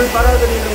물을 빨아들이는